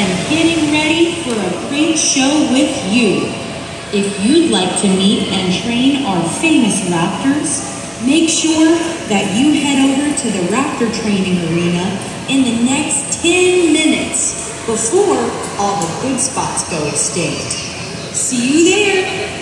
and getting ready for a great show with you. If you'd like to meet and train our famous Raptors, make sure that you head over to the Raptor Training Arena in the next 10 minutes before all the good spots go extinct. See you there!